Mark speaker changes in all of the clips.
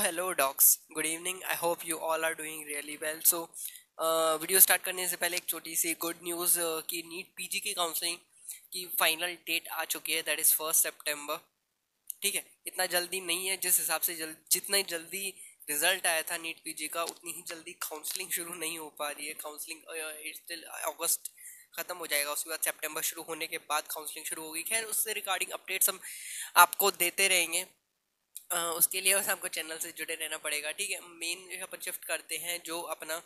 Speaker 1: hello docs good evening I hope you all are doing really well so video start करने से पहले एक छोटी सी गुड न्यूज़ कि नीट पीजी की काउंसलिंग की फाइनल डेट आ चुकी है. दैट इज़ फ़र्स्ट सितंबर ठीक है? इतना जल्दी नहीं है. जिस हिसाब से जल, जितना जल्दी रिज़ल्ट आया था नीट पीजी का, उतनी ही जल्दी काउंसलिंग शुरू नहीं हो पा रही है. काउंसलिंग अगस्त ख़त्म हो जाएगा. उसके बाद सितंबर शुरू होने के बाद काउंसलिंग शुरू होगी. खैर, उससे रिगार्डिंग अपडेट्स हम आपको देते रहेंगे. उसके लिए बस आपको चैनल से जुड़े रहना पड़ेगा, ठीक है? मेन अपन शिफ्ट करते हैं, जो अपना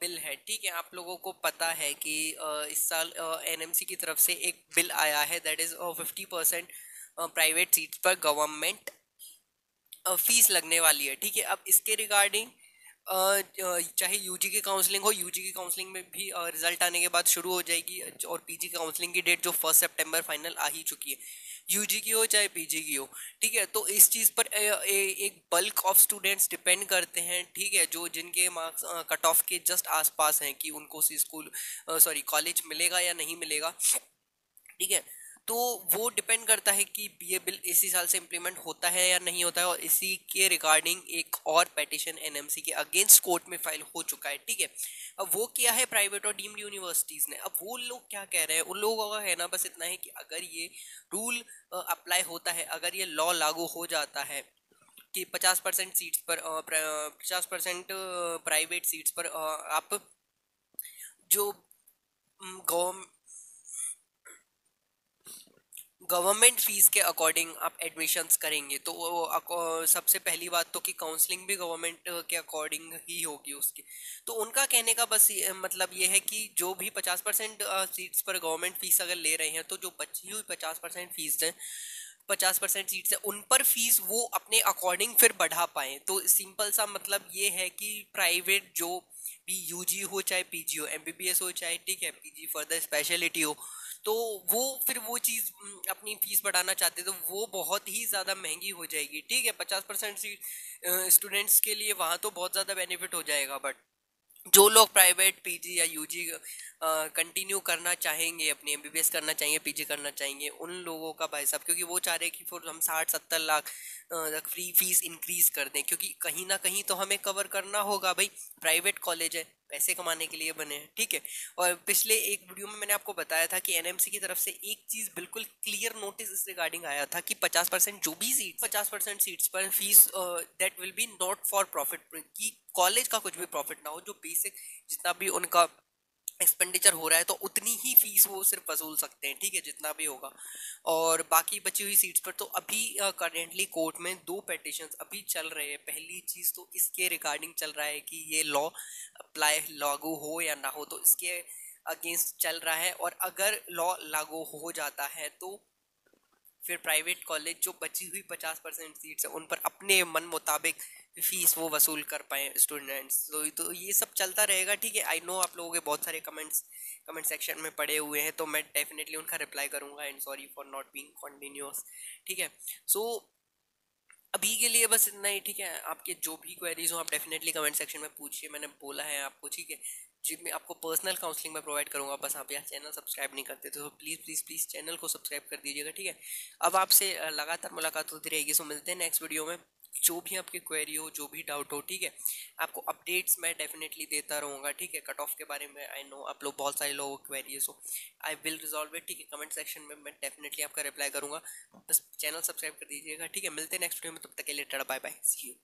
Speaker 1: बिल है, ठीक है? आप लोगों को पता है कि इस साल एनएमसी की तरफ़ से एक बिल आया है that is fifty percent private seats पर गवर्नमेंट फ़ीस लगने वाली है, ठीक है? अब इसके रिगार्डिंग चाहे यूजी की काउंसलिंग हो यूजी की काउंसलिंग में भी रिज़ल्ट आने के बाद शुरू हो जाएगी और पीजी काउंसलिंग की डेट जो फ़र्स्ट सितंबर फाइनल आ ही चुकी है। यूजी की हो चाहे पीजी की हो ठीक है? तो इस चीज़ पर ए, ए, एक बल्क ऑफ़ स्टूडेंट्स डिपेंड करते हैं ठीक है? जो जिनके मार्क्स कट ऑफ़ के जस्ट आसपास हैं कि उनको स्कूल सॉरी कॉलेज मिलेगा या नहीं मिलेगा ठीक है? तो वो डिपेंड करता है कि ये बिल इसी साल से इम्प्लीमेंट होता है या नहीं होता है और इसी के रिगार्डिंग एक और पेटिशन एनएमसी के अगेंस्ट कोर्ट में फ़ाइल हो चुका है, ठीक है? अब वो किया है प्राइवेट और डीम्ड यूनिवर्सिटीज़ ने। अब वो लोग क्या कह रहे हैं? उन लोगों का कहना बस इतना है कि अगर ये रूल अप्लाई होता है, अगर ये लॉ लागू हो जाता है कि 50 परसेंट सीट्स पर पचास परसेंट प्राइवेट सीट्स पर आप जो गवर्नमेंट गवर्नमेंट फ़ीस के अकॉर्डिंग आप एडमिशन्स करेंगे तो सबसे पहली बात तो कि काउंसलिंग भी गवर्नमेंट के अकॉर्डिंग ही होगी उसकी। तो उनका कहने का बस मतलब ये है कि जो भी पचास परसेंट सीट्स पर गवर्नमेंट फ़ीस अगर ले रहे हैं तो जो बची हुई पचास परसेंट फ़ीस है, पचास परसेंट सीट्स है, उन पर फ़ीस वो अपने अकॉर्डिंग फिर बढ़ा पाएँ। तो सिंपल सा मतलब ये है कि प्राइवेट जो भी यूजी हो, चाहे पीजी हो एमबीबीएस हो, चाहे ठीक है पीजी फर्दर स्पेशलिटी हो तो वो फिर वो चीज़ अपनी फ़ीस बढ़ाना चाहते तो वो बहुत ही ज़्यादा महँगी हो जाएगी। ठीक है, पचास परसेंट सीट स्टूडेंट्स के लिए वहाँ तो बहुत ज़्यादा बेनिफिट हो जाएगा बट जो लोग प्राइवेट पीजी या यूजी कंटिन्यू करना चाहेंगे, अपनी एमबीबीएस करना चाहेंगे पीजी करना चाहेंगे, उन लोगों का भाई साहब, क्योंकि वो चाह रहे हैं कि फिर हम साठ सत्तर लाख तक फ्री फ़ीस इंक्रीज कर दें, क्योंकि कहीं ना कहीं तो हमें कवर करना होगा भाई। प्राइवेट कॉलेज है पैसे कमाने के लिए बने हैं, ठीक है? और पिछले एक वीडियो में मैंने आपको बताया था कि एनएमसी की तरफ़ से एक चीज़ बिल्कुल क्लियर नोटिस इस रिगार्डिंग आया था कि 50 परसेंट जो भी सीट 50 परसेंट सीट्स पर fees that will be not for profit कि कॉलेज का कुछ भी प्रॉफिट ना हो, जो बेसिक जितना भी उनका एक्सपेंडिचर हो रहा है तो उतनी ही फ़ीस वो सिर्फ़ वसूल सकते हैं, ठीक है, जितना भी होगा। और बाकी बची हुई सीट्स पर तो अभी करेंटली कोर्ट में दो पेटिशंस अभी चल रहे हैं। पहली चीज़ तो इसके रिगार्डिंग चल रहा है कि ये लॉ अप्लाई लागू हो या ना हो तो इसके अगेंस्ट चल रहा है। और अगर लॉ लागू हो जाता है तो फिर प्राइवेट कॉलेज जो बची हुई पचास परसेंट सीट्स हैं, उन पर अपने मन मुताबिक फ़ीस वो वसूल कर पाए स्टूडेंट्स तो तो ये सब चलता रहेगा, ठीक है? आई नो आप लोगों के बहुत सारे कमेंट्स कमेंट सेक्शन में पड़े हुए हैं तो मैं डेफिनेटली उनका रिप्लाई करूँगा and sorry for not being continuous ठीक है? सो अभी के लिए बस इतना ही, ठीक है? आपके जो भी क्वेरीज हो, आप डेफिनेटली कमेंट सेक्शन में पूछिए, मैंने बोला है आपको, ठीक है? जी, मैं आपको पर्सनल काउंसलिंग में प्रोवाइड करूँगा, बस आप यहाँ चैनल सब्सक्राइब नहीं करते तो प्लीज़ प्लीज़ प्लीज़ चैनल को सब्सक्राइब कर दीजिएगा, ठीक है? अब आपसे लगातार मुलाकात होती रहेगी सो मिलते हैं नेक्स्ट वीडियो में। जो भी आपकी क्वेरी हो, जो भी डाउट हो, ठीक है? आपको अपडेट्स मैं डेफिनेटली देता रहूँगा, ठीक है? कट ऑफ़ के बारे में आई नो आप लोग, बहुत सारे लोगों की क्वेरीज हो। आई विल रिजॉल्व इट ठीक है? कमेंट सेक्शन में मैं डेफिनेटली आपका रिप्लाई करूँगा। बस चैनल सब्सक्राइब कर दीजिएगा, ठीक है? मिलते हैं नेक्स्ट वीडियो में, तब तक के लिए tada bye bye see you